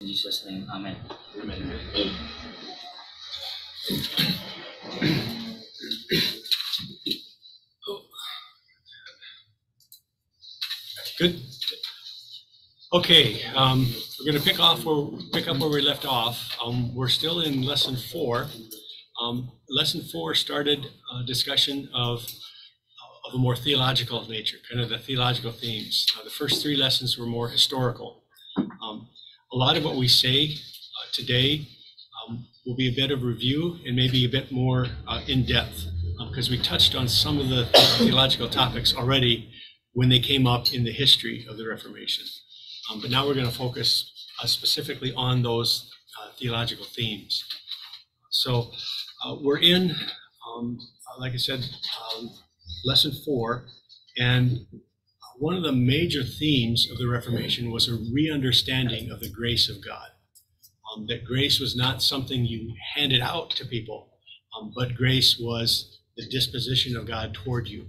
In Jesus' name, Amen. Amen. Good. Okay, um, we're going to pick off where, pick up where we left off. Um, we're still in lesson four. Um, lesson four started a discussion of of a more theological nature, kind of the theological themes. Uh, the first three lessons were more historical. Um, a lot of what we say uh, today um, will be a bit of review and maybe a bit more uh, in depth because we touched on some of the theological topics already when they came up in the history of the Reformation. Um, but now we're going to focus uh, specifically on those uh, theological themes. So uh, we're in, um, like I said, um, lesson four, and one of the major themes of the Reformation was a re-understanding of the grace of God. Um, that grace was not something you handed out to people, um, but grace was the disposition of God toward you.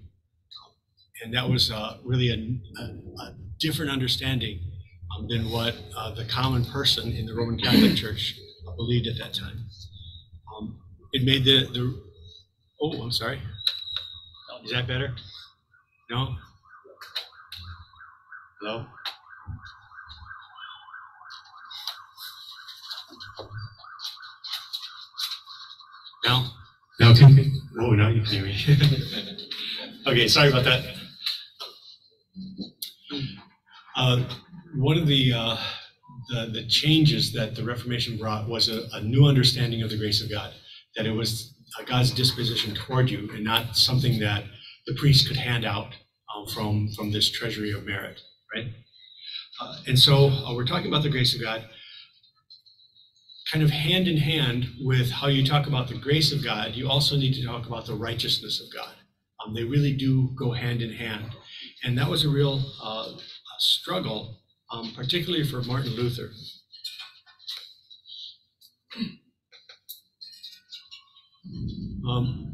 And that was uh, really a, a, a, different understanding um, than what uh, the common person in the Roman Catholic Church believed at that time. Um, it made the, the, oh, I'm sorry. Is that better? No? Hello? No? Now can you? Oh, now you can hear me. okay, sorry about that. Uh, one of the, uh, the, the changes that the Reformation brought was a, a new understanding of the grace of God. That it was God's disposition toward you and not something that the priest could hand out um, from, from this treasury of merit? Uh, and so uh, we're talking about the grace of God kind of hand in hand with how you talk about the grace of God, you also need to talk about the righteousness of God. Um, they really do go hand in hand. And that was a real uh, struggle, um, particularly for Martin Luther. Um,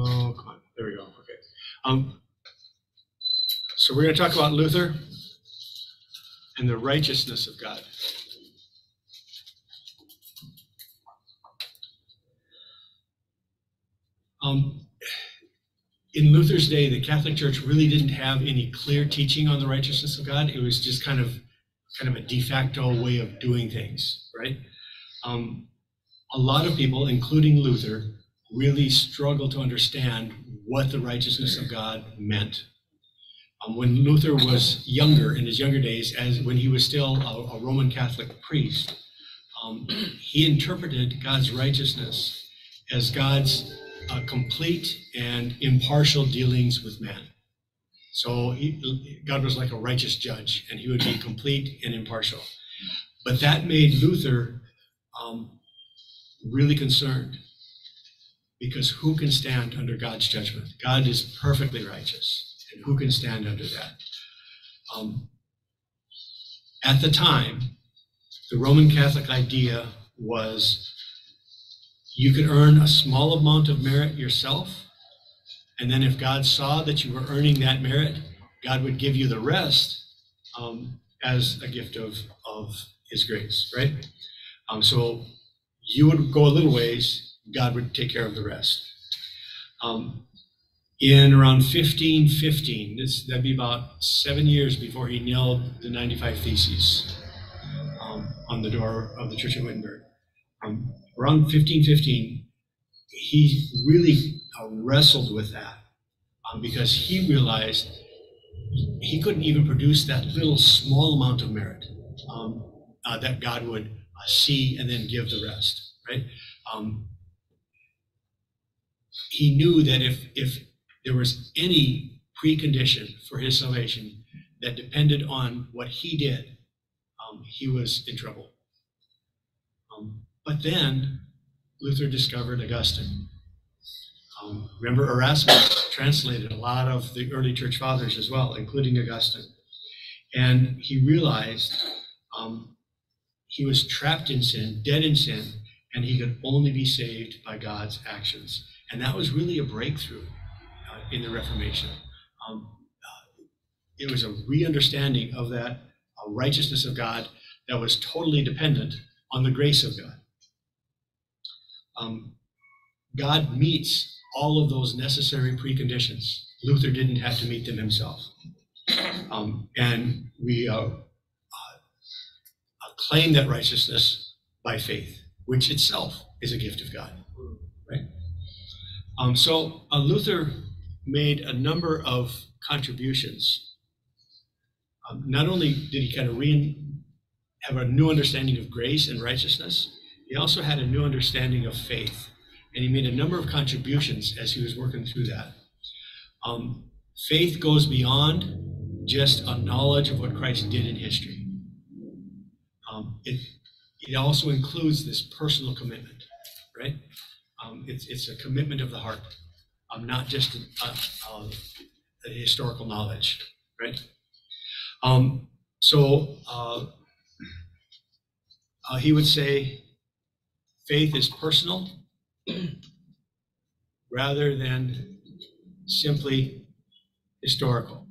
oh, come on. There we go. Okay. Um, so we're going to talk about Luther and the righteousness of God. Um, in Luther's day, the Catholic Church really didn't have any clear teaching on the righteousness of God. It was just kind of kind of a de facto way of doing things, right? Um, a lot of people, including Luther, really struggled to understand what the righteousness of God meant. Um, when Luther was younger, in his younger days, as when he was still a, a Roman Catholic priest, um, he interpreted God's righteousness as God's uh, complete and impartial dealings with man. So he, God was like a righteous judge, and he would be complete and impartial. But that made Luther um, really concerned because who can stand under God's judgment? God is perfectly righteous, and who can stand under that? Um, at the time, the Roman Catholic idea was you could earn a small amount of merit yourself and then if God saw that you were earning that merit, God would give you the rest um, as a gift of, of his grace, right? Um, so you would go a little ways, God would take care of the rest. Um, in around 1515, this, that'd be about seven years before he nailed the 95 Theses um, on the door of the Church of Wittenberg. Um, around 1515, he really uh, wrestled with that um, because he realized he couldn't even produce that little small amount of merit um, uh, that God would uh, see and then give the rest, right? Um, he knew that if, if there was any precondition for his salvation that depended on what he did, um, he was in trouble. Um, but then Luther discovered Augustine. Um, remember, Erasmus translated a lot of the early church fathers as well, including Augustine. And he realized um, he was trapped in sin, dead in sin, and he could only be saved by God's actions. And that was really a breakthrough uh, in the Reformation. Um, it was a re-understanding of that uh, righteousness of God that was totally dependent on the grace of God. Um, God meets all of those necessary preconditions. Luther didn't have to meet them himself. Um, and we uh, uh, claim that righteousness by faith, which itself is a gift of God. Right? Um, so uh, Luther made a number of contributions. Um, not only did he kind of re- have a new understanding of grace and righteousness, he also had a new understanding of faith. And he made a number of contributions as he was working through that. Um, faith goes beyond just a knowledge of what Christ did in history. Um, it, it also includes this personal commitment, right? Um, it's, it's a commitment of the heart, um, not just a, a, a historical knowledge, right? Um, so uh, uh, he would say faith is personal rather than simply historical.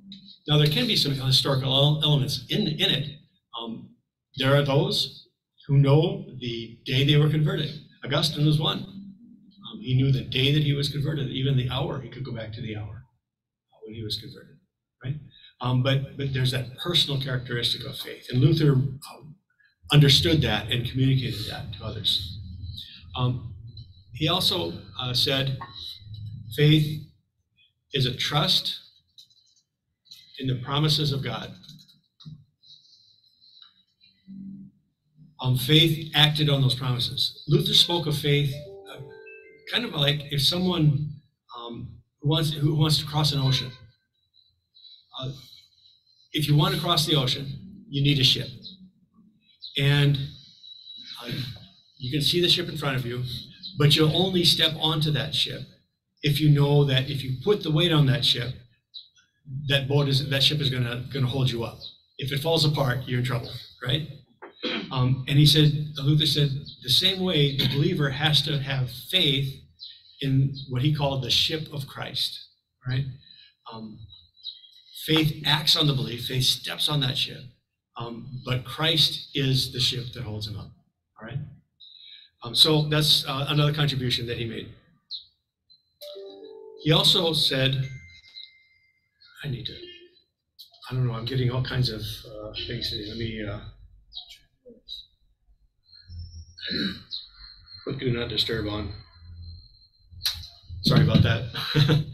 Now, there can be some historical elements in, in it. Um, there are those who know the day they were converted. Augustine was one. Um, he knew the day that he was converted, even the hour. He could go back to the hour when he was converted, right? Um, but but there's that personal characteristic of faith, and Luther um, understood that and communicated that to others. Um, he also uh, said, faith is a trust in the promises of God. Um, faith acted on those promises. Luther spoke of faith uh, kind of like if someone um, who, wants, who wants to cross an ocean. Uh, if you want to cross the ocean, you need a ship. And uh, you can see the ship in front of you, but you'll only step onto that ship if you know that if you put the weight on that ship, that boat is that ship is gonna gonna hold you up. If it falls apart, you're in trouble, right? Um, and he said, Luther said, the same way the believer has to have faith in what he called the ship of Christ, right? Um, faith acts on the belief, faith steps on that ship, um, but Christ is the ship that holds him up, all right? Um, so that's uh, another contribution that he made. He also said, I need to, I don't know, I'm getting all kinds of uh, things. Let me uh, put do not disturb on. Sorry about that.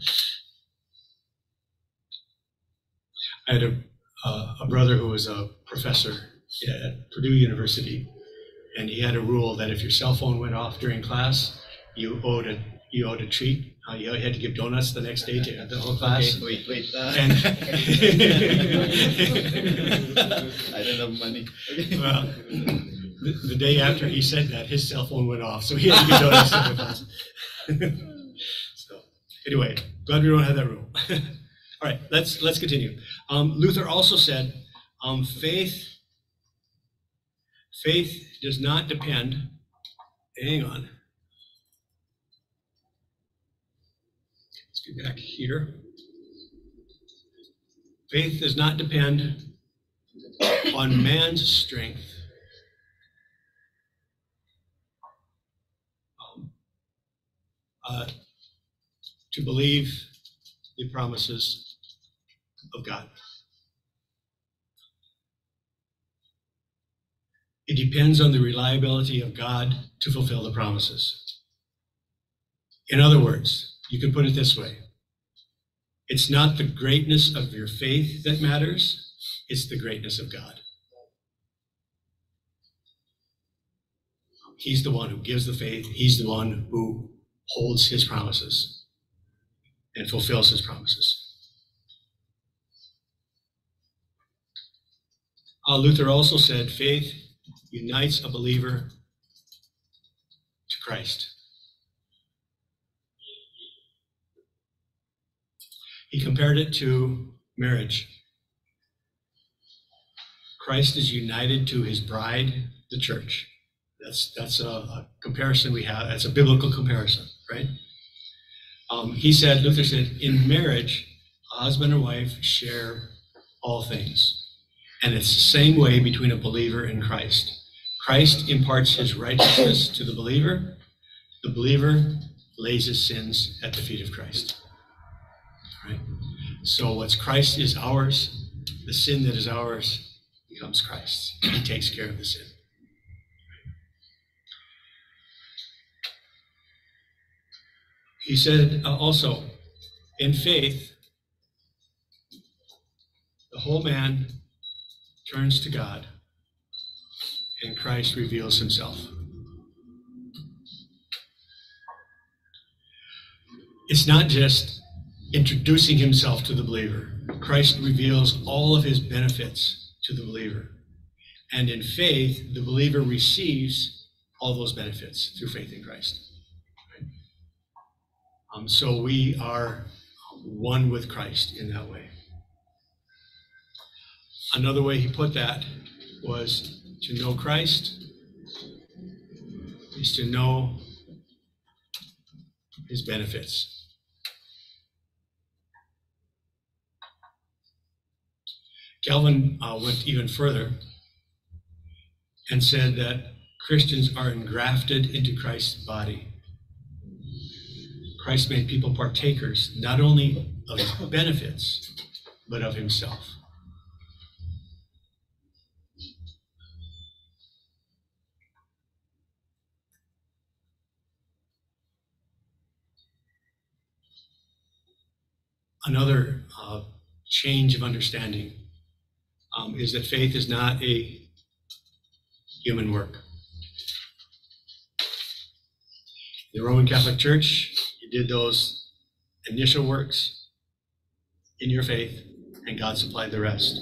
I had a, uh, a brother who was a professor at Purdue University, and he had a rule that if your cell phone went off during class, you owed a you owed a treat. Uh, you had to give donuts the next day to the whole class. Okay, wait, wait. Uh, And- I don't have money. Well, the, the day after he said that, his cell phone went off, so he had to donuts to the class. so anyway, glad we don't have that rule. All right, let's let's continue. Um, Luther also said, um, faith faith does not depend. Hang on. Let's get back here. Faith does not depend on man's strength. Um, uh, to believe the promises of God. It depends on the reliability of God to fulfill the promises. In other words, you can put it this way it's not the greatness of your faith that matters, it's the greatness of God. He's the one who gives the faith, He's the one who holds His promises and fulfills His promises. Uh, Luther also said faith unites a believer to Christ. He compared it to marriage. Christ is united to his bride, the church. That's that's a, a comparison we have. That's a biblical comparison, right? Um, he said, Luther said, in marriage, a husband and wife share all things. And it's the same way between a believer and Christ. Christ imparts his righteousness to the believer. The believer lays his sins at the feet of Christ. Right? So what's Christ is ours. The sin that is ours becomes Christ's. He takes care of the sin. He said uh, also, in faith, the whole man turns to God and Christ reveals himself. It's not just introducing himself to the believer. Christ reveals all of his benefits to the believer. And in faith, the believer receives all those benefits through faith in Christ. Um, so we are one with Christ in that way. Another way he put that was to know Christ is to know his benefits. Calvin uh, went even further and said that Christians are engrafted into Christ's body. Christ made people partakers not only of his benefits, but of himself. Another uh, change of understanding um, is that faith is not a human work. The Roman Catholic Church, did those initial works in your faith, and God supplied the rest.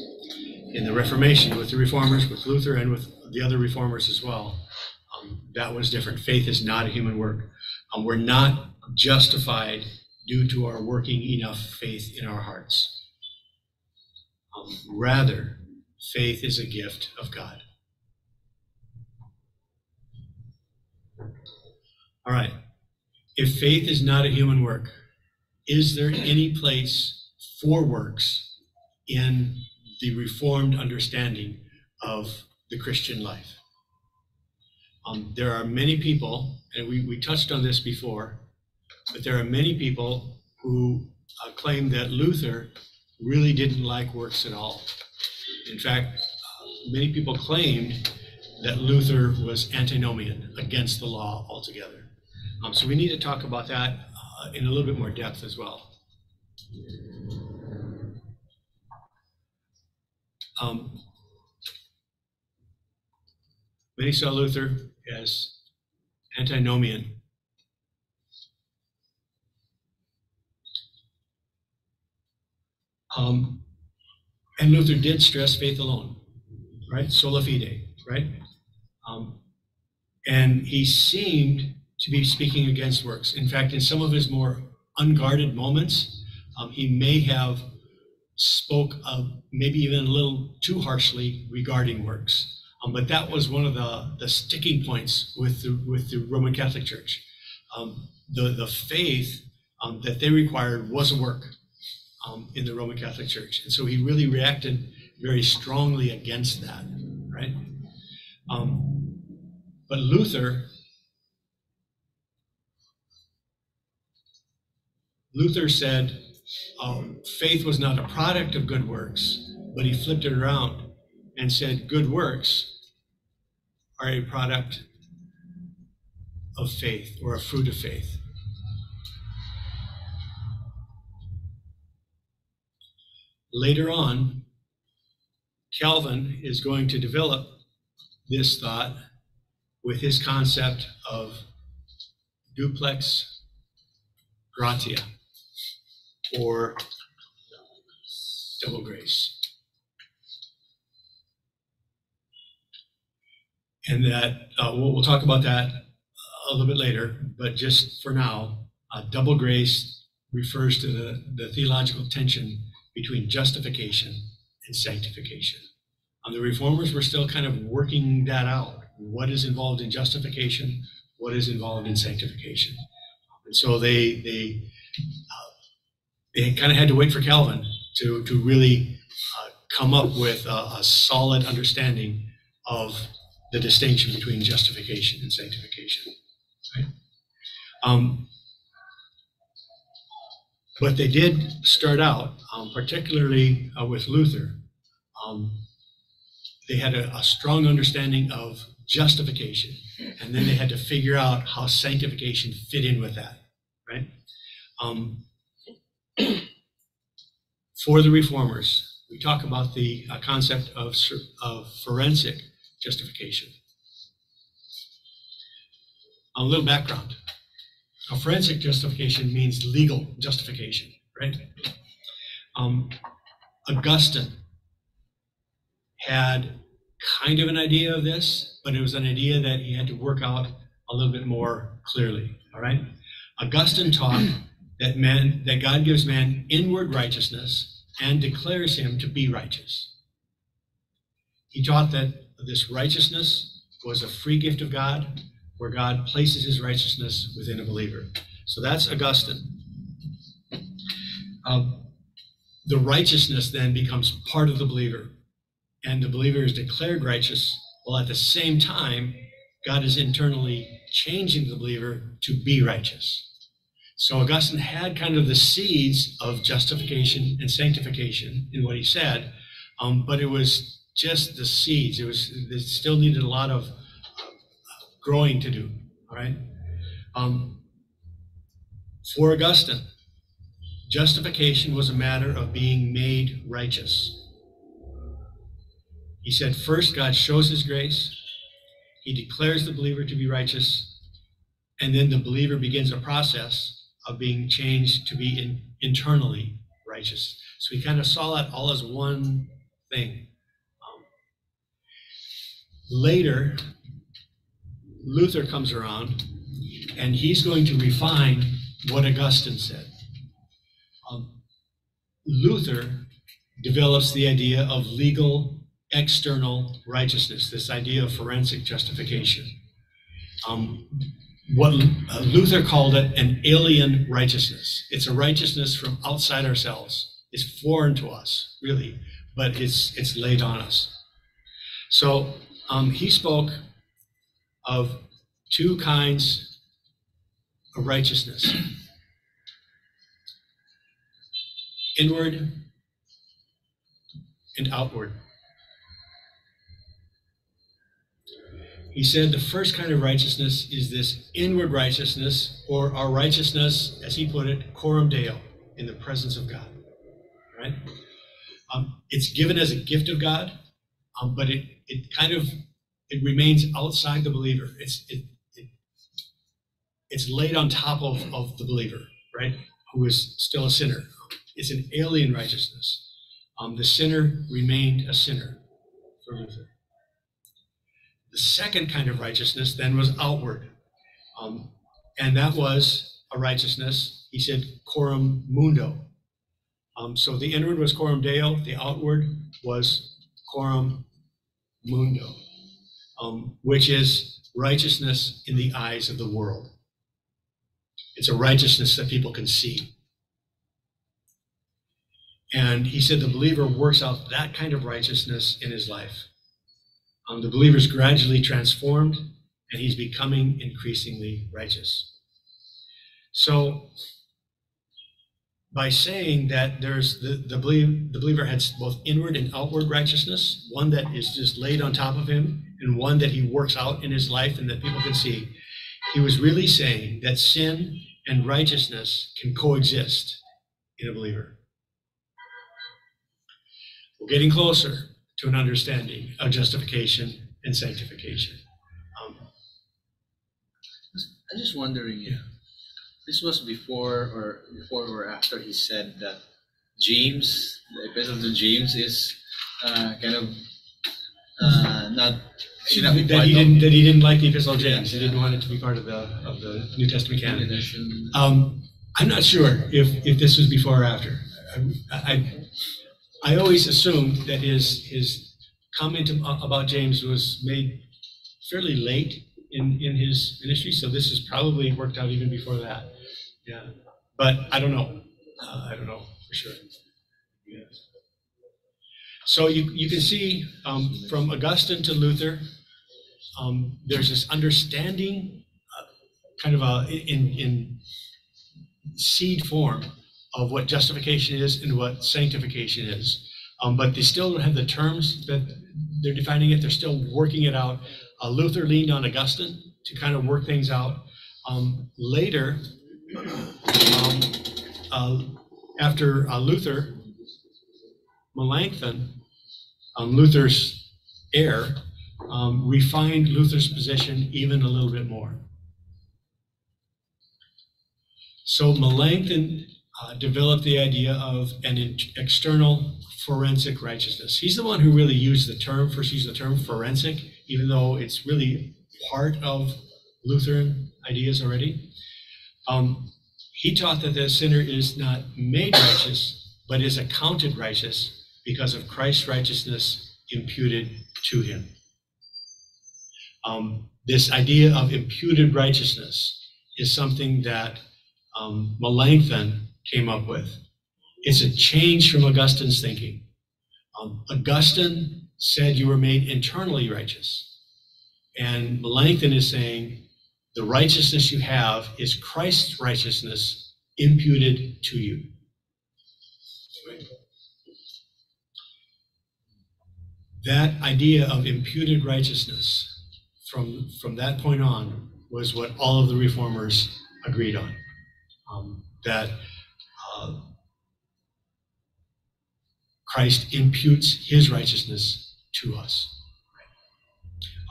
In the Reformation, with the Reformers, with Luther, and with the other Reformers as well, um, that was different. Faith is not a human work. Um, we're not justified due to our working enough faith in our hearts. Um, rather, faith is a gift of God. All right. If faith is not a human work, is there any place for works in the Reformed understanding of the Christian life? Um, there are many people, and we, we touched on this before, but there are many people who uh, claim that Luther really didn't like works at all. In fact, uh, many people claimed that Luther was antinomian, against the law altogether. Um, so we need to talk about that uh, in a little bit more depth as well. Um, many saw Luther as antinomian. Um, and Luther did stress faith alone, right? Sola fide, right? Um, and he seemed to be speaking against works. In fact, in some of his more unguarded moments, um, he may have spoke of maybe even a little too harshly regarding works. Um, but that was one of the, the sticking points with the, with the Roman Catholic Church. Um, the, the faith um, that they required was a work um, in the Roman Catholic Church. And so he really reacted very strongly against that, right? Um, but Luther, Luther said um, faith was not a product of good works, but he flipped it around and said good works are a product of faith or a fruit of faith. Later on, Calvin is going to develop this thought with his concept of duplex gratia or double grace. And that uh, we'll, we'll, talk about that a little bit later, but just for now, uh, double grace refers to the, the theological tension between justification and sanctification. Um, the reformers were still kind of working that out. What is involved in justification? What is involved in sanctification? And so they they they kind of had to wait for Calvin to to really uh, come up with a, a solid understanding of the distinction between justification and sanctification. Right? Um, but they did start out, um, particularly uh, with Luther. Um, they had a, a strong understanding of justification, and then they had to figure out how sanctification fit in with that, right? Um, for the reformers, we talk about the uh, concept of, of forensic justification. A little background. A forensic justification means legal justification, right? Um, Augustine had kind of an idea of this, but it was an idea that he had to work out a little bit more clearly. All right. Augustine taught that man that God gives man inward righteousness and declares him to be righteous. He taught that this righteousness was a free gift of God, where God places his righteousness within a believer. So that's Augustine. Um, the righteousness then becomes part of the believer and the believer is declared righteous, while at the same time, God is internally changing the believer to be righteous. So Augustine had kind of the seeds of justification and sanctification in what he said, um, but it was just the seeds. It was it still needed a lot of growing to do. All right. Um, for Augustine, justification was a matter of being made righteous. He said, first, God shows his grace, he declares the believer to be righteous, and then the believer begins a process of being changed to be in, internally righteous. So he kind of saw that all as one thing. Um, later, Luther comes around and he's going to refine what Augustine said. Um, Luther develops the idea of legal external righteousness, this idea of forensic justification. Um, what Luther called it an alien righteousness. It's a righteousness from outside ourselves. It's foreign to us, really, but it's it's laid on us. So um, he spoke of two kinds of righteousness: inward and outward. He said the first kind of righteousness is this inward righteousness, or our righteousness, as he put it, coram deo, in the presence of God. Right? Um, it's given as a gift of God, um, but it it kind of it remains outside the believer. It's it, it it's laid on top of, of the believer, right? Who is still a sinner. It's an alien righteousness. Um, the sinner remained a sinner for Luther. The second kind of righteousness then was outward. Um, and that was a righteousness, he said, coram mundo. Um, so the inward was coram deo, the outward was coram mundo, um, which is righteousness in the eyes of the world. It's a righteousness that people can see. And he said the believer works out that kind of righteousness in his life. Um, the believer is gradually transformed and he's becoming increasingly righteous. So, by saying that there's the, the, the believer has both inward and outward righteousness, one that is just laid on top of him, and one that he works out in his life and that people can see, he was really saying that sin and righteousness can coexist in a believer. We're getting closer to an understanding of justification and sanctification. Um, I'm just wondering if this was before or before or after he said that James, the epistle to James, is uh, kind of uh, not should not be that he didn't that he didn't like the epistle of James. Yeah, He didn't want it to be part of the of the New Testament canon. Um, I'm not sure if, if this was before or after. I, I, I always assumed that his, his comment about James was made fairly late in, in his ministry, so this has probably worked out even before that. Yeah, but I don't know. Uh, I don't know for sure. Yes. So you, you can see um, from Augustine to Luther, um, there's this understanding, uh, kind of a in in seed form of what justification is and what sanctification is. Um, but they still don't have the terms that they're defining it. They're still working it out. Uh, Luther leaned on Augustine to kind of work things out. Um, later, um, uh, after uh, Luther, Melanchthon, um, Luther's heir, um, refined Luther's position even a little bit more. So Melanchthon uh, developed the idea of an in- external forensic righteousness. He's the one who really used the term, first used the term forensic, even though it's really part of Lutheran ideas already. Um, he taught that the sinner is not made righteous, but is accounted righteous because of Christ's righteousness imputed to him. Um, this idea of imputed righteousness is something that um, Melanchthon came up with. It's a change from Augustine's thinking. Um, Augustine said you were made internally righteous. And Melanchthon is saying the righteousness you have is Christ's righteousness imputed to you. That idea of imputed righteousness from, from that point on was what all of the reformers agreed on. Um, that uh, Christ imputes his righteousness to us.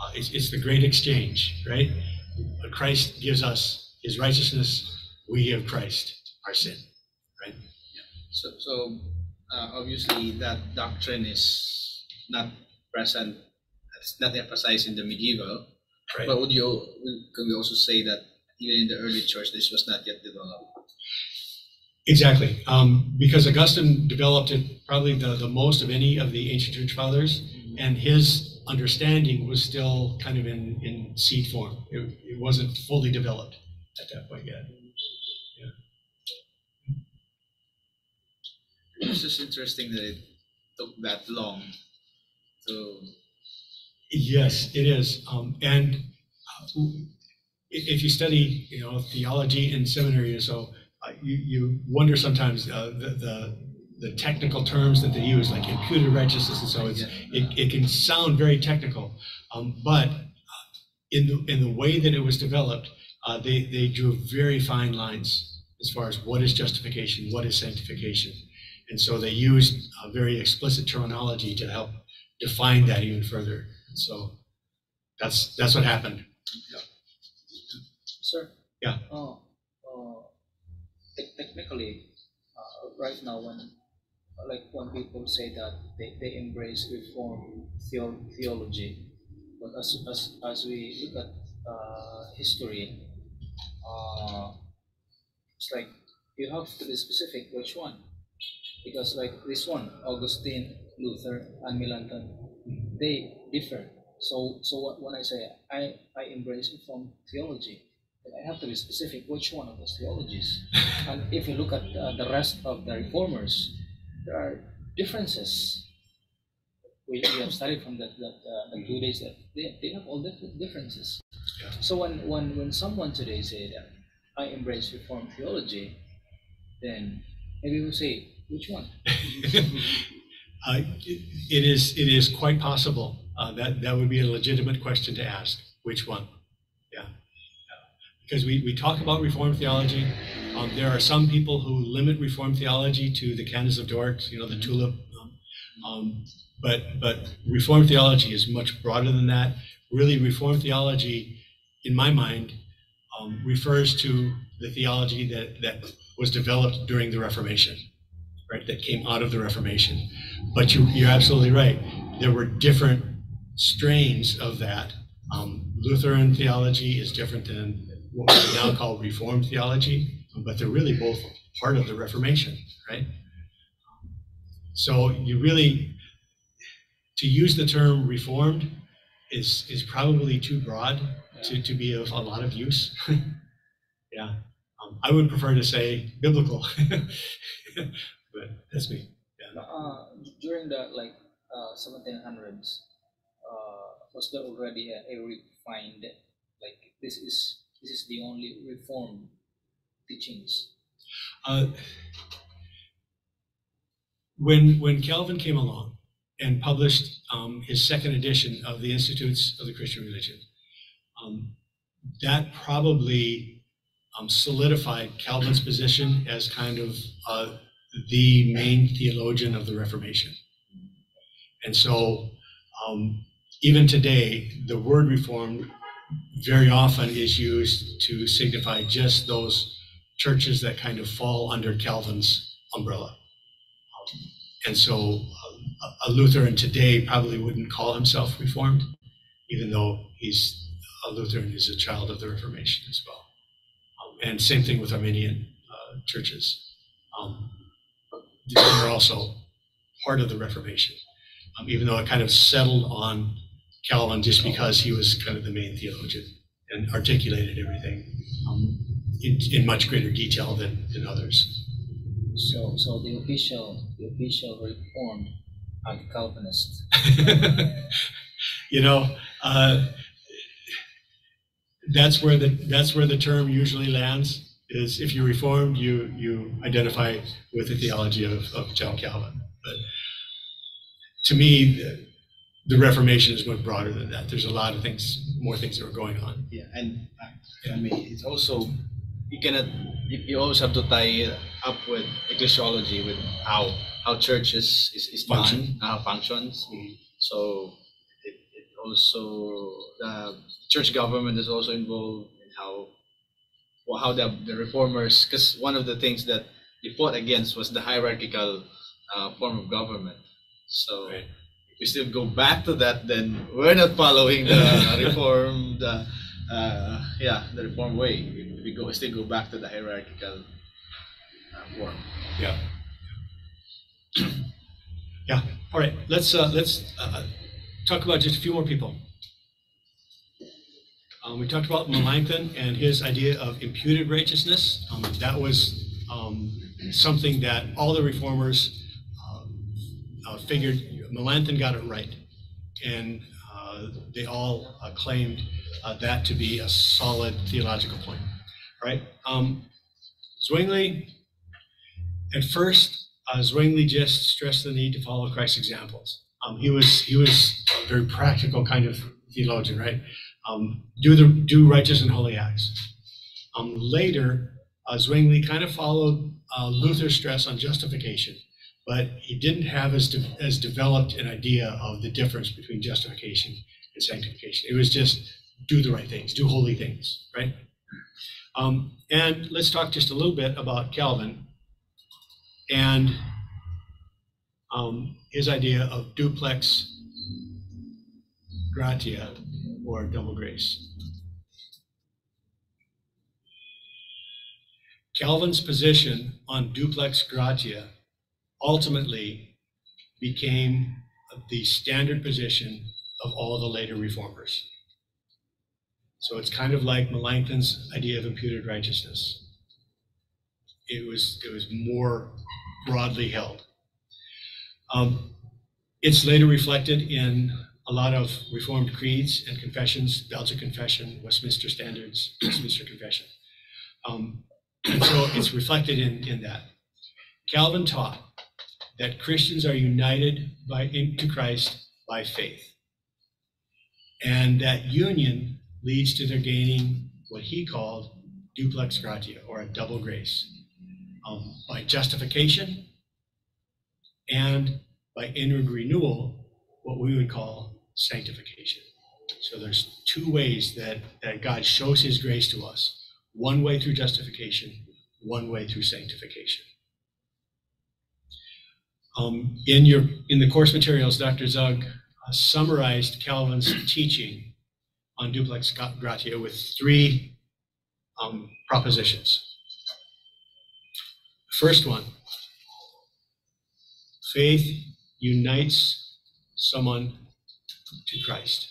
Uh, it's, it's the great exchange, right? Christ gives us his righteousness, we give Christ our sin, right? So, so uh, obviously that doctrine is not present, it's not emphasized in the medieval. Right. But would you could we also say that even in the early church, this was not yet developed? Exactly, um, because Augustine developed it probably the, the most of any of the ancient church fathers, and his understanding was still kind of in, in seed form. It, it wasn't fully developed at that point yet. It's just interesting that it took that long to Yes, it is. Um, and uh, if you study, you know, theology in seminary or so, uh, you, you wonder sometimes uh, the, the the technical terms that they use, like imputed righteousness, and so it's, it, it can sound very technical. Um, but uh, in the in the way that it was developed, uh, they they drew very fine lines as far as what is justification, what is sanctification, and so they used a very explicit terminology to help define that even further. And so that's that's what happened. Sir? Yeah. Oh, te- technically, uh, right now, when like when people say that they, they embrace reform theo- theology, but as, as, as we look at uh, history, uh, it's like you have to be specific which one. Because like this one, Augustine, Luther, and Melanchthon, they differ. So, so when I say I, I embrace reform theology, I have to be specific which one of those theologies. and if you look at uh, the rest of the reformers, there are differences. We, we have studied from that, that uh, the two days that they, they have all different differences. Yeah. So when, when, when someone today say that I embrace reform theology, then maybe we'll say, which one? Uh, it it is it is quite possible uh, that that would be a legitimate question to ask. Which one? Because we, we talk about Reformed theology. Um, there are some people who limit Reformed theology to the canons of Dort, you know, the tulip. Um, um, but but Reformed theology is much broader than that. Really, Reformed theology, in my mind, um, refers to the theology that that was developed during the Reformation, right? That came out of the Reformation. But you, you're absolutely right. There were different strains of that. Um, Lutheran theology is different than what we now call Reformed theology, but they're really both part of the Reformation, right? So you really, to use the term Reformed is is probably too broad to, to be of a lot of use. yeah, um, I would prefer to say biblical, but that's me. uh, during the like uh, 1700s, uh, was there already a, a refined like this is this is the only reform teachings? Uh, when when Calvin came along and published um, his second edition of the Institutes of the Christian Religion, um, that probably um, solidified Calvin's position as kind of uh, the main theologian of the Reformation. And so, um, even today, the word reformed very often is used to signify just those churches that kind of fall under Calvin's umbrella. Um, and so, a Lutheran today probably wouldn't call himself reformed, even though he's a Lutheran is a child of the Reformation as well. And same thing with Arminian uh, churches. Um, they're also part of the Reformation um, even though it kind of settled on Calvin just because he was kind of the main theologian and articulated everything um, in, in, much greater detail than, than others. So, so the official, the official reform are the Calvinists. you know, uh, that's where the that's where the term usually lands. Is if you're reformed, you you identify with the theology of, of John Calvin. But to me, the, the Reformation is much broader than that. There's a lot of things, more things that are going on. Yeah, and uh, I mean, it's also you cannot. You, you always have to tie it up with ecclesiology, with how how churches is, is Function. done, how functions. Mm-hmm. So it, it also the church government is also involved in how well, how the the reformers. Because one of the things that they fought against was the hierarchical uh, form of government so right. If we still go back to that, then we're not following the reform, the uh, yeah, the reform way. If we go still go back to the hierarchical uh, form. Yeah. yeah. All right. Let's uh, let's uh, talk about just a few more people. Um, we talked about Melanchthon and his idea of imputed righteousness. Um, that was um, something that all the reformers uh, figured Melanchthon got it right. And uh, they all uh, claimed uh, that to be a solid theological point, right? Um, Zwingli, at first, uh, Zwingli just stressed the need to follow Christ's examples. Um, he was he was a very practical kind of theologian, right? Um, do the do righteous and holy acts. Um, later, uh, Zwingli kind of followed uh, Luther's stress on justification but he didn't have as, de- as developed an idea of the difference between justification and sanctification. It was just do the right things, do holy things, right? Um, and let's talk just a little bit about Calvin and um, his idea of duplex gratia or double grace. Calvin's position on duplex gratia ultimately became the standard position of all the later reformers. So it's kind of like Melanchthon's idea of imputed righteousness. It was it was more broadly held. Um, it's later reflected in a lot of Reformed creeds and confessions, Belgic Confession, Westminster Standards, Westminster Confession. Um, and so it's reflected in, in that. Calvin taught that Christians are united by, into Christ by faith. And that union leads to their gaining what he called duplex gratia, or a double grace, um, by justification and by inward renewal, what we would call sanctification. So there's two ways that, that God shows his grace to us. One way through justification, one way through sanctification. Um, in your in the course materials, Dr. Zug uh, summarized Calvin's teaching on duplex gratia with three um, propositions. First one, faith unites someone to Christ.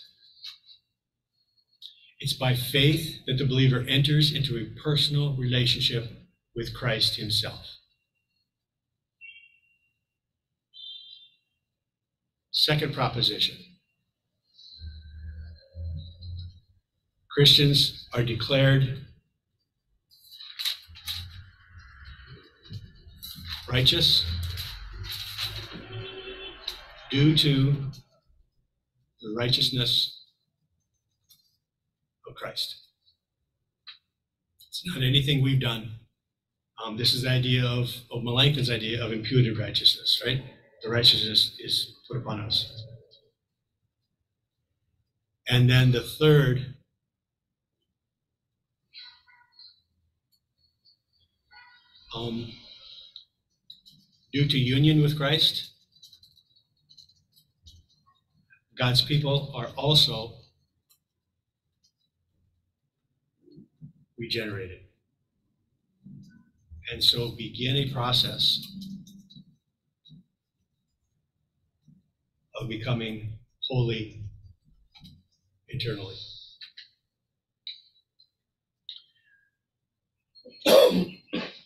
It's by faith that the believer enters into a personal relationship with Christ himself. Second proposition. Christians are declared righteous due to the righteousness of Christ. It's not anything we've done. Um, this is the idea of, of Melanchthon's idea of imputed righteousness, right? The righteousness is put upon us. And then the third um, due to union with Christ, God's people are also regenerated. And so begin a process of becoming holy internally.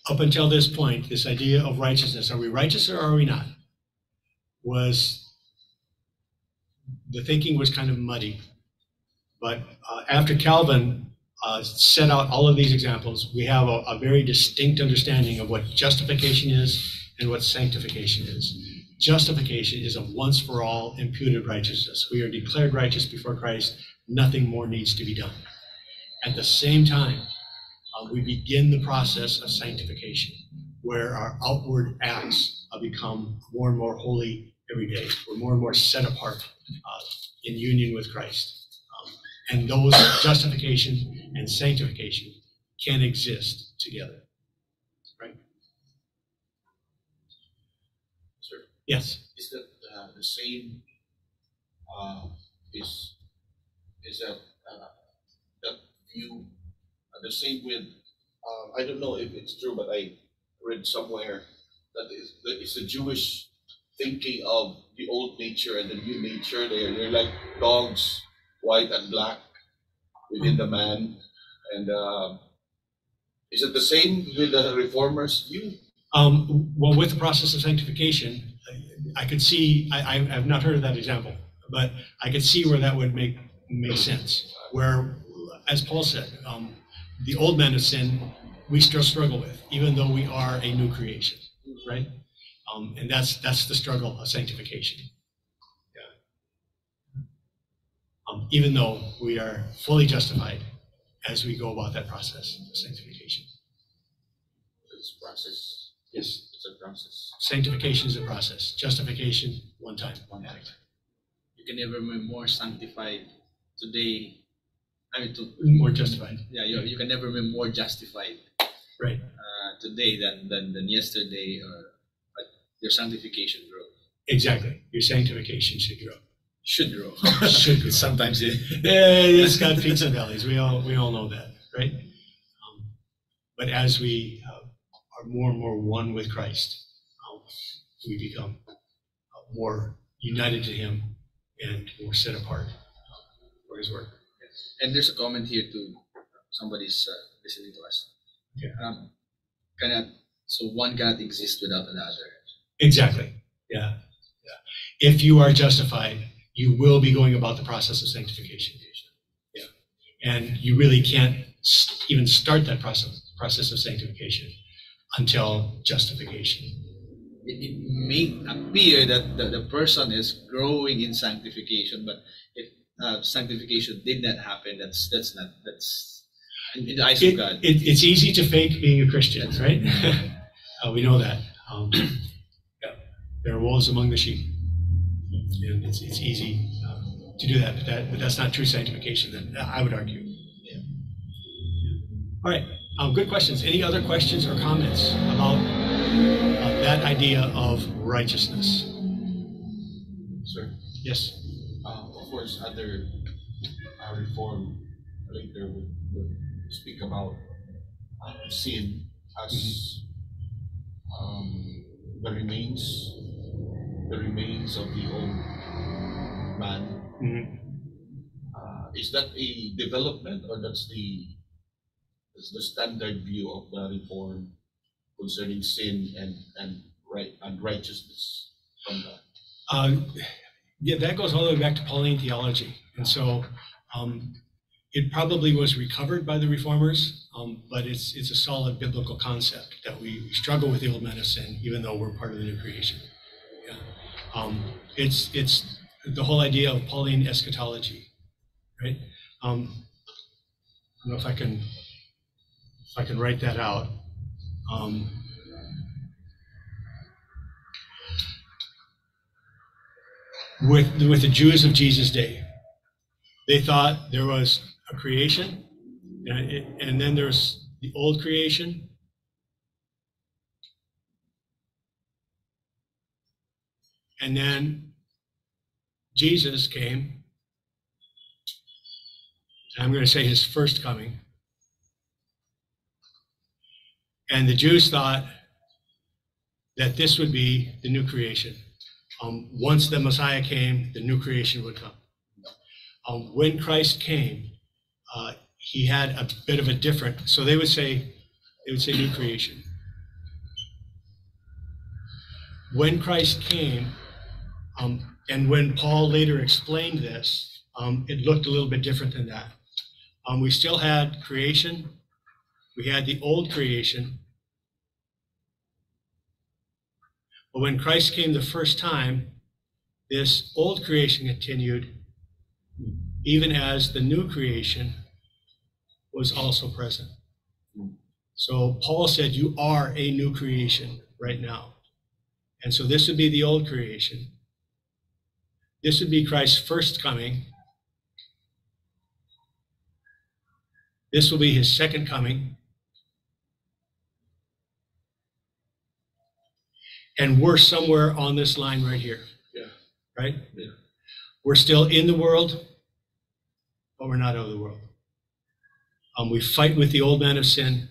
Up until this point, this idea of righteousness, are we righteous or are we not? Was the thinking was kind of muddy. But uh, after Calvin uh, set out all of these examples, we have a, a very distinct understanding of what justification is and what sanctification is. Justification is a once for all imputed righteousness. We are declared righteous before Christ. Nothing more needs to be done. At the same time, uh, we begin the process of sanctification, where our outward acts uh, become more and more holy every day. We're more and more set apart uh, in union with Christ. Um, and those justification and sanctification can exist together. Right? Sir, Yes. is that uh, the same? Uh, is is that uh, that view uh, the same with? Uh, I don't know if it's true, but I read somewhere that is that is a Jewish thinking of the old nature and the new nature. They're they're like dogs, white and black, within the man. And uh, is it the same with the reformers' view? Um, well, with the process of sanctification, I, could see, I, I have not heard of that example, but I could see where that would make, make sense. Where, as Paul said, um, the old man of sin, we still struggle with, even though we are a new creation, right? Um, and that's, that's the struggle of sanctification. Yeah. Um, even though we are fully justified as we go about that process of sanctification. A process. Yes. It's a process. Sanctification is a process. Justification, one time. One act. You can never be more sanctified today. I mean, to, More justified. yeah, you, you can never be more justified Right. uh, today than, than, than yesterday or but your sanctification grow. Exactly. Your sanctification should grow. Should grow. Should grow. Sometimes it, Yeah, it's got peaks and valleys. We all we all know that, right? Um, but as we uh, are more and more one with Christ, um, we become more united to Him and more set apart uh, for His work. and there's a comment here too. Somebody's uh, listening to us. Yeah. Um, cannot, so one cannot exist without another. Exactly. Yeah. Yeah. If you are justified, you will be going about the process of sanctification. Yeah. And you really can't even start that process process of sanctification until justification. It, it may appear that the, the person is growing in sanctification, but if uh, sanctification did not happen, that's that's not that's in, the eyes It, of God. it, it's easy to fake being a Christian, right? uh, we know that. Um, yeah. There are wolves among the sheep. And it's, it's easy um, to do that but, that, but that's not true sanctification, then I would argue. Yeah. All right, um, good questions. Any other questions or comments about uh, that idea of righteousness? Sir, Yes. uh, of course, other uh, reform later would, would speak about uh, sin as um, the remains, the remains of the old man. Mhm. Uh, is that a development or that's the that's the standard view of the reform concerning sin and and right and righteousness from the Uh, Yeah, that goes all the way back to Pauline theology. And so um, it probably was recovered by the reformers, um, but it's, it's a solid biblical concept that we struggle with the old sin, even though we're part of the new creation. Yeah. Um, it's, it's the whole idea of Pauline eschatology, right? Um, I don't know if I can, I can write that out. Um, with, with the Jews of Jesus' day. They thought there was a creation, and, and then there's the old creation. And then Jesus came. I'm going to say his first coming. And the Jews thought that this would be the new creation. Um, once the Messiah came, the new creation would come. Um, when Christ came, uh, he had a bit of a different, so they would say, they would say new creation. When Christ came, um, and when Paul later explained this, um, it looked a little bit different than that. Um, we still had creation, we had the old creation, But when Christ came the first time, this old creation continued, even as the new creation was also present. So Paul said, You are a new creation right now. And so this would be the old creation. This would be Christ's first coming. This will be his second coming. And we're somewhere on this line right here. Yeah. Right? Yeah. We're still in the world, but we're not of the world. Um, we fight with the old man of sin,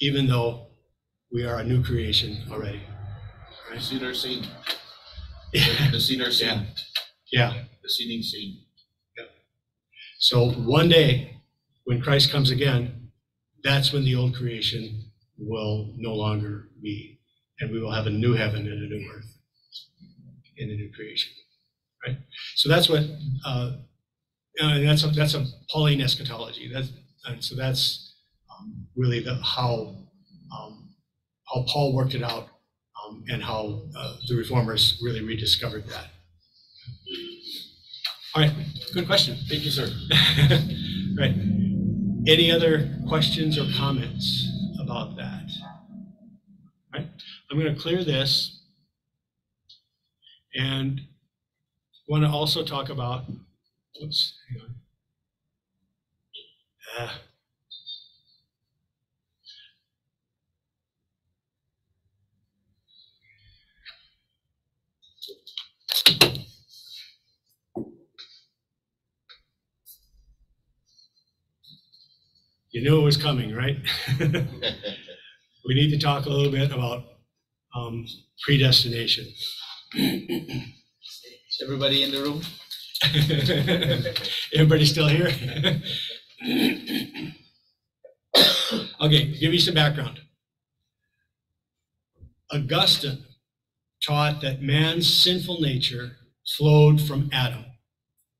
even though we are a new creation already. The sinner sin, Yeah. the sinner sin, yeah. the sinning sin. So one day, when Christ comes again, that's when the old creation will no longer be. And we will have a new heaven and a new earth in a new creation. Right? So that's what, uh, uh, that's a, that's a Pauline eschatology. That's, and so that's um, really the, how, um, how Paul worked it out um, and how uh, the reformers really rediscovered that. All right, good question. Thank you, sir. Right. Any other questions or comments about that? I'm going to clear this and want to also talk about, oops, hang on. Ah. You knew it was coming, right? we need to talk a little bit about um, predestination. Is everybody in the room? Everybody still here? okay, give you some background. Augustine taught that man's sinful nature flowed from Adam.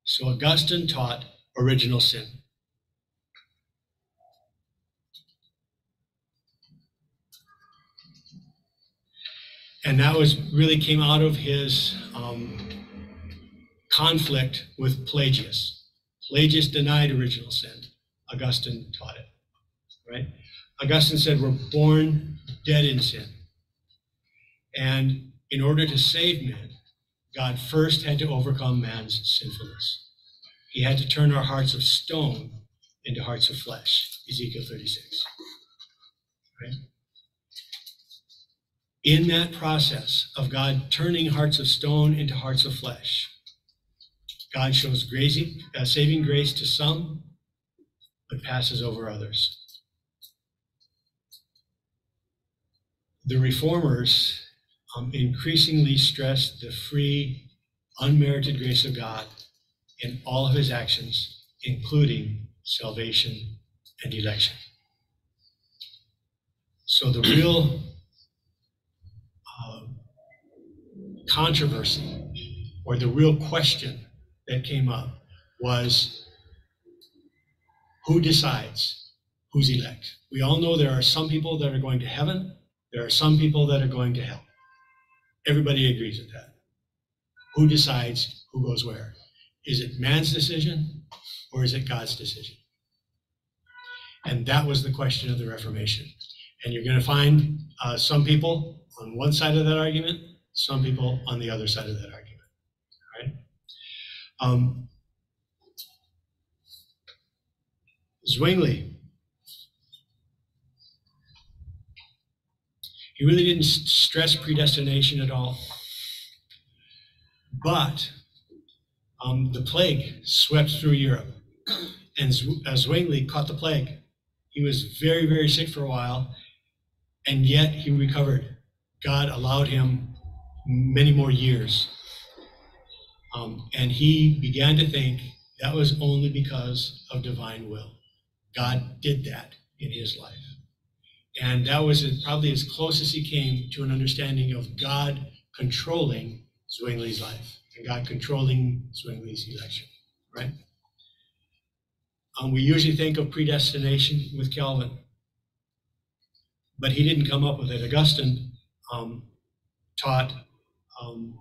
So Augustine taught original sin. And that was really came out of his um, conflict with Pelagius. Pelagius denied original sin. Augustine taught it, right? Augustine said we're born dead in sin. And in order to save men, God first had to overcome man's sinfulness. He had to turn our hearts of stone into hearts of flesh, Ezekiel 36. Right? In that process of God turning hearts of stone into hearts of flesh, God shows uh, saving grace to some, but passes over others. The reformers um, increasingly stressed the free, unmerited grace of God in all of his actions, including salvation and election. So the real uh, controversy or the real question that came up was who decides who's elect? We all know there are some people that are going to heaven, there are some people that are going to hell. Everybody agrees with that. Who decides who goes where? Is it man's decision or is it God's decision? And that was the question of the Reformation. And you're going to find uh, some people on one side of that argument, some people on the other side of that argument. All right? Um, Zwingli, he really didn't stress predestination at all. But um, the plague swept through Europe, and uh, Zwingli caught the plague. He was very, very sick for a while, and yet he recovered. God allowed him many more years. Um, and he began to think that was only because of divine will. God did that in his life. And that was probably as close as he came to an understanding of God controlling Zwingli's life and God controlling Zwingli's election, right? Um, we usually think of predestination with Calvin, but he didn't come up with it. Augustine um, taught um,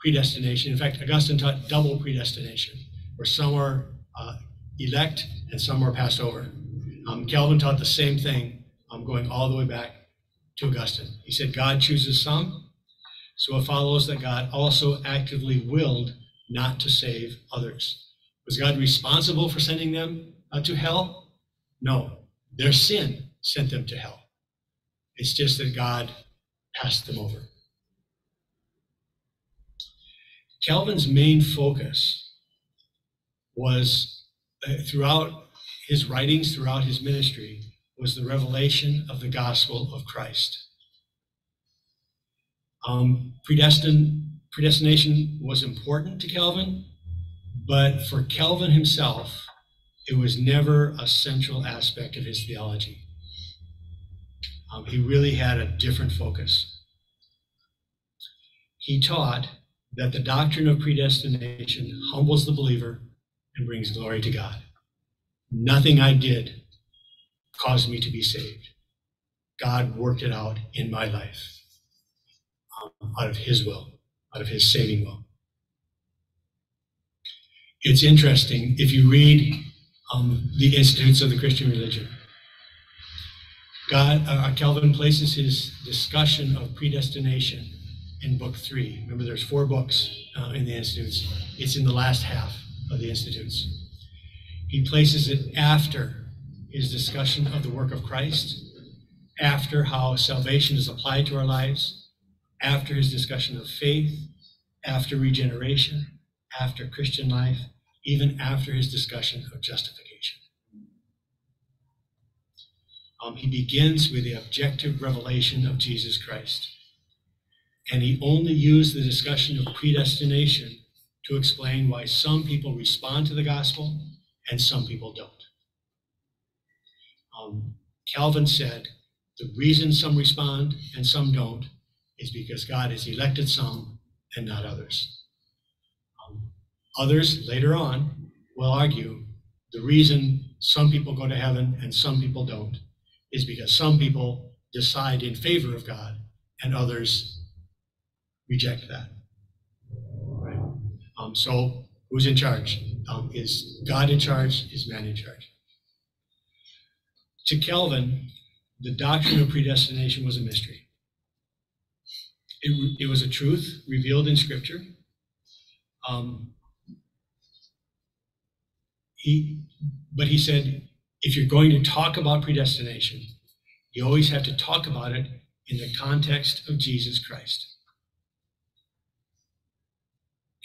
predestination. In fact, Augustine taught double predestination, where some are uh, elect and some are passed over. Um, Calvin taught the same thing, um, going all the way back to Augustine. He said, God chooses some, so it follows that God also actively willed not to save others. Was God responsible for sending them uh, to hell? No. Their sin sent them to hell. It's just that God passed them over. Calvin's main focus was uh, throughout his writings, throughout his ministry, was the revelation of the gospel of Christ. Um, predestin- predestination was important to Calvin, but for Calvin himself, it was never a central aspect of his theology. Um, he really had a different focus. He taught that the doctrine of predestination humbles the believer and brings glory to God. Nothing I did caused me to be saved. God worked it out in my life um, out of His will, out of His saving will. It's interesting if you read um, the Institutes of the Christian Religion. God, uh, Calvin places his discussion of predestination in book three. Remember, there's four books uh, in the Institutes. It's in the last half of the Institutes. He places it after his discussion of the work of Christ, after how salvation is applied to our lives, after his discussion of faith, after regeneration, after Christian life, even after his discussion of justification. Um, he begins with the objective revelation of Jesus Christ. And he only used the discussion of predestination to explain why some people respond to the gospel and some people don't. Um, Calvin said the reason some respond and some don't is because God has elected some and not others. Um, others later on will argue the reason some people go to heaven and some people don't is because some people decide in favor of God and others reject that. Right? Um, so, who's in charge? Um, is God in charge? Is man in charge? To Calvin, the doctrine of predestination was a mystery. It, it was a truth revealed in Scripture. Um, he, but he said, if you're going to talk about predestination, you always have to talk about it in the context of Jesus Christ.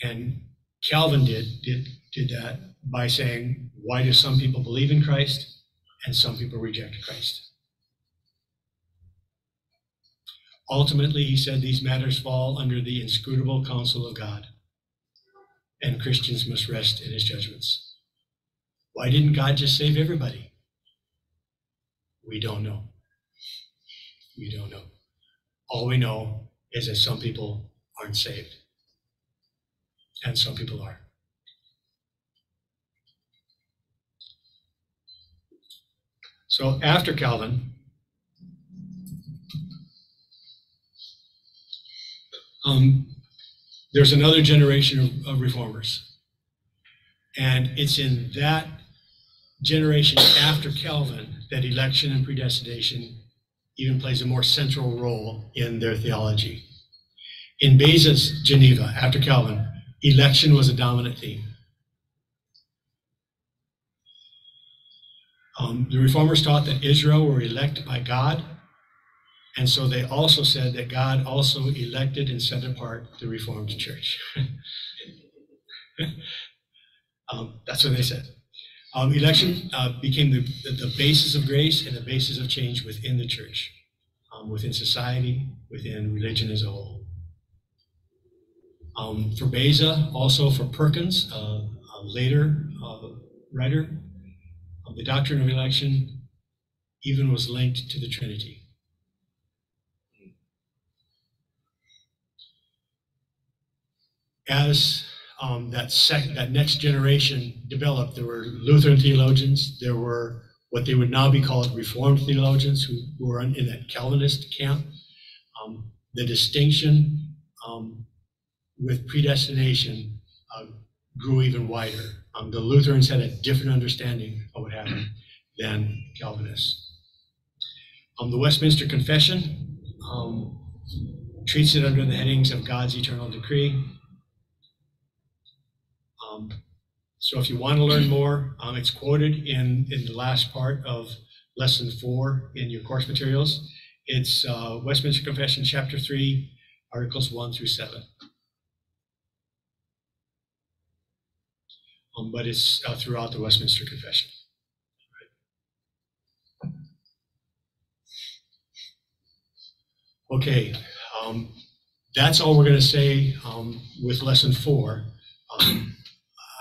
And Calvin did, did, did that by saying, why do some people believe in Christ and some people reject Christ? Ultimately, he said these matters fall under the inscrutable counsel of God, and Christians must rest in his judgments. Why didn't God just save everybody? We don't know. We don't know. All we know is that some people aren't saved. And some people are. So after Calvin, um, there's another generation of, of reformers. And it's in that generation after Calvin that election and predestination even plays a more central role in their theology. In Beza's Geneva, after Calvin, election was a dominant theme. Um, the reformers taught that Israel were elected by God, and so they also said that God also elected and set apart the Reformed Church. um, that's what they said. Um, election uh, became the, the basis of grace and the basis of change within the church, um, within society, within religion as a whole. Um, for Beza, also for Perkins, uh, a later uh, writer, um, the doctrine of election even was linked to the Trinity. As um, that that next generation developed, there were Lutheran theologians, there were what they would now be called Reformed theologians who, who were in that Calvinist camp. Um, the distinction um, with predestination uh, grew even wider. Um, the Lutherans had a different understanding of what happened than Calvinists. Um, the Westminster Confession um, treats it under the headings of God's eternal decree. Um, so if you want to learn more, um, it's quoted in, in the last part of lesson four in your course materials. It's uh, Westminster Confession, chapter three, articles one through seven. Um, but it's uh, throughout the Westminster Confession. Okay, um, that's all we're going to say um, with lesson four. Um,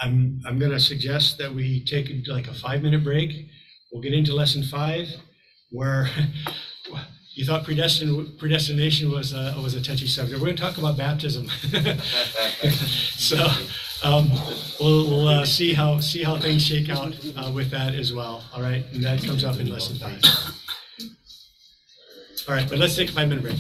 I'm, I'm going to suggest that we take like a five minute break. We'll get into lesson five, where you thought predestin- predestination was a, was a touchy subject. We're going to talk about baptism. so um, we'll, we'll uh, see how see how things shake out uh, with that as well. All right, and that comes up in lesson five. All right, but let's take a five minute break.